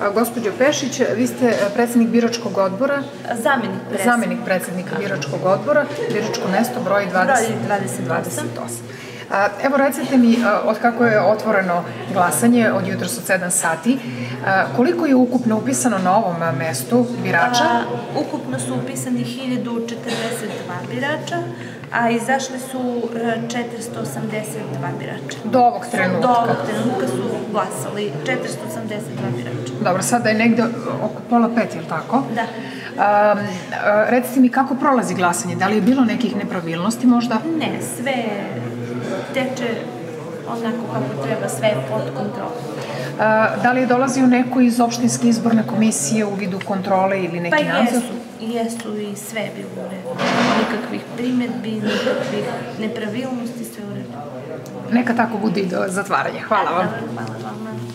A, Gospođo Pešić, vi ste predsednik biračkog odbora, Zamenik predsednik. zamenik predsednika biračkog odbora, biračko mesto broj 20, Broj 28. 28. A, Evo recite mi, a, od kako je otvoreno glasanje, od jutros od 7 sati, a, koliko je ukupno upisano na ovom mestu birača? A, ukupno su upisani 1042 birača, a izašli su e, 482 birača. Do ovog trenutka. Do ovog trenutka su glasali 482 birača. Dobro, sada je negde oko pola pet, je li tako? Da. A, recite mi kako prolazi glasanje? Da li je bilo nekih nepravilnosti možda? Ne, sve teče onako kako treba, sve je pod kontrolom. A, da li je dolazio neko iz opštinske izborne komisije u vidu kontrole ili neki Pa nadzor? jesu, jesu i sve je bilo u redu. Nikakvih primetbi, nikakvih nepravilnosti, sve u redu. neka tako budi do zatvaranja. Hvala vam. Hvala vam.